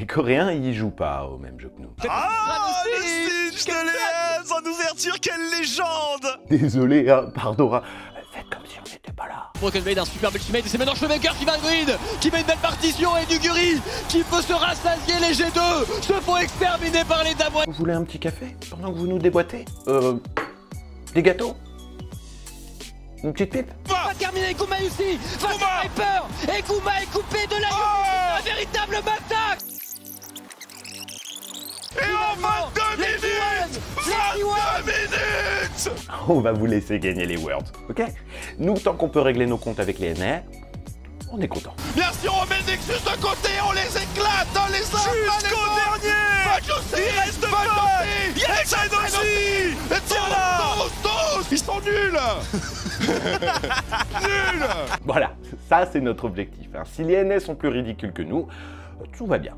Les Coréens, ils jouent pas au même jeu que nous. Ah, le Singe de l'ES en ouverture, quelle légende Désolé, hein, pardon. hein. Faites comme si on n'était pas là. Broken Blade, un superbe ultimate, et c'est maintenant Shoemaker qui va grid, qui met une belle partition, et Duguri qui peut se rassasier les G2, se font exterminer par les Damois. Vous voulez un petit café pendant que vous nous déboîtez Euh. Des gâteaux Une petite pipe Va terminer Kuma ici, face Kuma à Viper, et Kuma est coupé de la Oh un véritable massacre 22 Les minutes T1, 22 minutes On va vous laisser gagner les Worlds, ok? Nous, tant qu'on peut régler nos comptes avec les NR, on est content. Bien sûr, on met le Nexus de côté, on les éclate dans les Jusqu'au dernier Il reste pas Il a Etienne aussi Ils sont nuls. Nuls Voilà, ça c'est notre objectif. hein. Si les NS sont plus ridicules que nous, tout va bien.